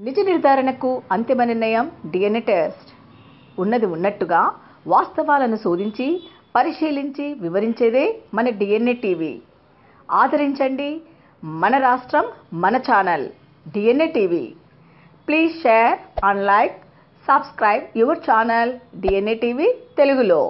నిజ నిర్ధారణకు అంతిమ నిర్ణయం డిఎన్ఏ టెస్ట్ ఉన్నది ఉన్నట్టుగా వాస్తవాలను శోధించి పరిశీలించి వివరించేదే మన డిఎన్ఏ టీవీ ఆదరించండి మన రాష్ట్రం మన channel DNA TV please share and like subscribe your channel DNA TV తెలుగులో